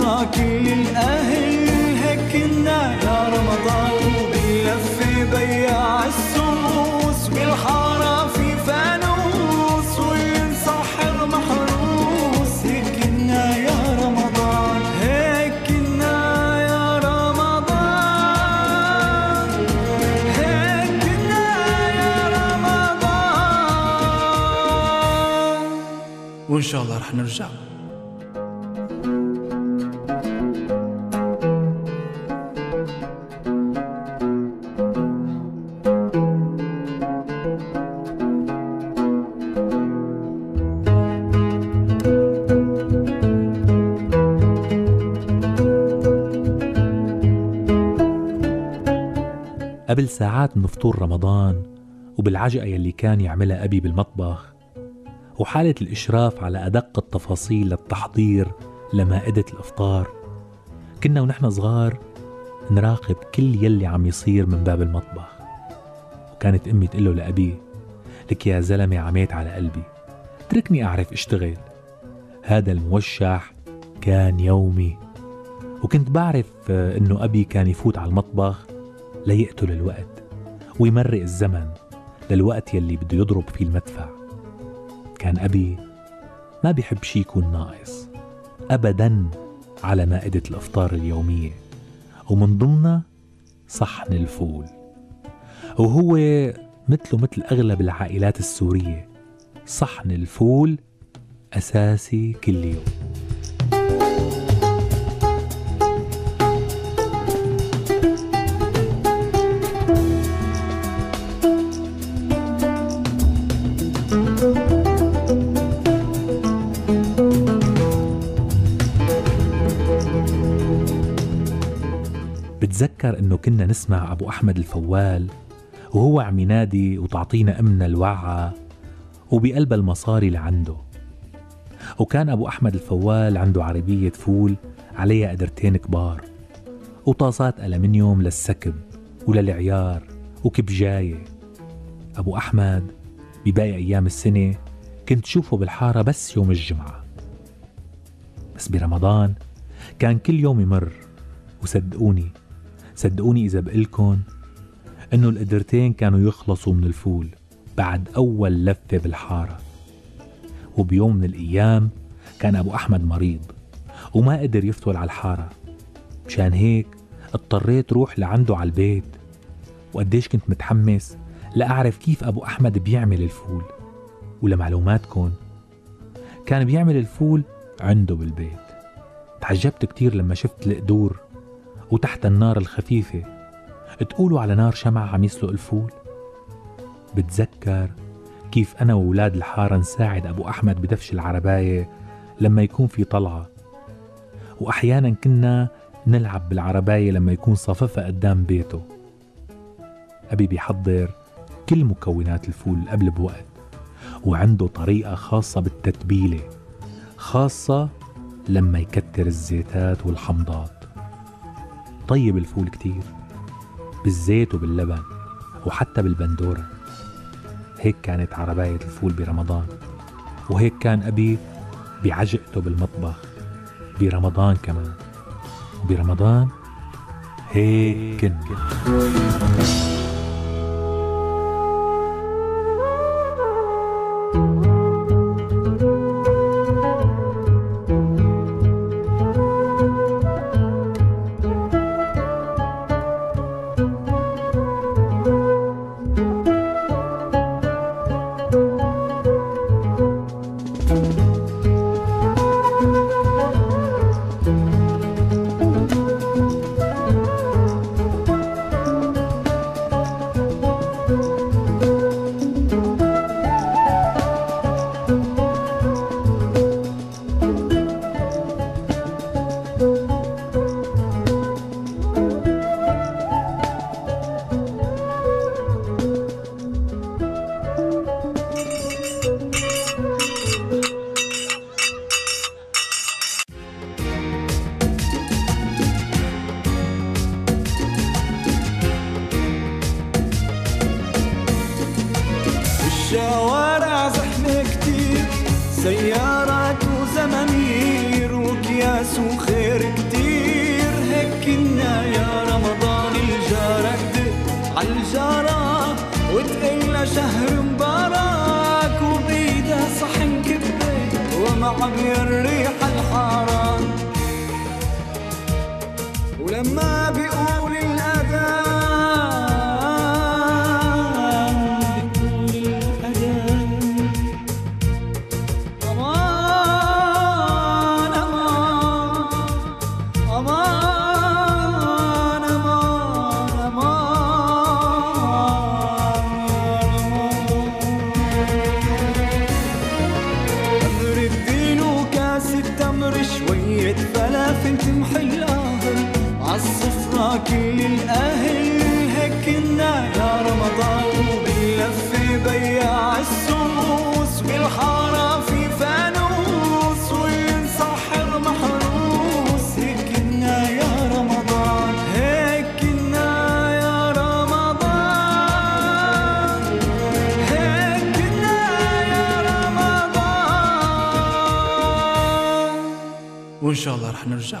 مع كل الأهل هيك كنا يا رمضان. وباللفة بياع السوس بالحارة في فانوس والسحر محروس. هيك كنا يا رمضان هيك كنا يا رمضان. هيك كنا يا رمضان. وإن شاء الله رح نرجع. قبل ساعات من فطور رمضان وبالعجقة يلي كان يعملها أبي بالمطبخ وحالة الإشراف على أدق التفاصيل للتحضير لمائدة الإفطار. كنا ونحن صغار نراقب كل يلي عم يصير من باب المطبخ. وكانت أمي تقول له لأبي لك يا زلمة عميت على قلبي اتركني أعرف إشتغل. هذا الموشح كان يومي. وكنت بعرف إنه أبي كان يفوت على المطبخ ليقتل الوقت ويمرق الزمن للوقت يلي بده يضرب فيه المدفع. كان أبي ما بيحب شي يكون ناقص أبدا على مائدة الإفطار اليومية ومن ضمنها صحن الفول. وهو مثله مثل أغلب العائلات السورية صحن الفول أساسي كل يوم. بتذكر إنه كنا نسمع أبو أحمد الفوال وهو عم ينادي وتعطينا امنا الوعة وبقلب المصاري اللي عنده. وكان أبو أحمد الفوال عنده عربية فول عليها قدرتين كبار وطاسات ألمنيوم للسكب وللعيار وكبجاية. أبو أحمد بباقي أيام السنة كنت شوفه بالحارة بس يوم الجمعة. بس برمضان كان كل يوم يمر وصدقوني صدقوني إذا بقلكن إنه القدرتين كانوا يخلصوا من الفول بعد أول لفة بالحارة. وبيوم من الأيام كان أبو أحمد مريض وما قدر يفطر على الحارة. مشان هيك اضطريت روح لعنده على البيت. وقديش كنت متحمس لأعرف كيف أبو أحمد بيعمل الفول. ولمعلوماتكم كان بيعمل الفول عنده بالبيت. تعجبت كتير لما شفت القدور وتحت النار الخفيفة. تقولوا على نار شمعة عم يسلق الفول؟ بتذكر كيف أنا وولاد الحارة نساعد أبو أحمد بدفش العرباية لما يكون في طلعة؟ وأحيانا كنا نلعب بالعرباية لما يكون صففها قدام بيته. أبي بيحضر كل مكونات الفول قبل بوقت وعنده طريقة خاصة بالتتبيلة خاصة لما يكتر الزيتات والحمضات. طيب الفول كتير بالزيت وباللبن وحتى بالبندورة. هيك كانت عرباية الفول برمضان وهيك كان أبي بعجقته بالمطبخ برمضان كمان. وبرمضان هيك كنا. شوارع زحمة كتير. سيارات وزمامير وكياس وخير كتير. هيك كنا يا رمضان الجارة تدق عالجارة وتقلها شهر مبارك وبيدها صحن كبة ومع الريحة الحارة ولما بيقول شاء الله رح نرجع.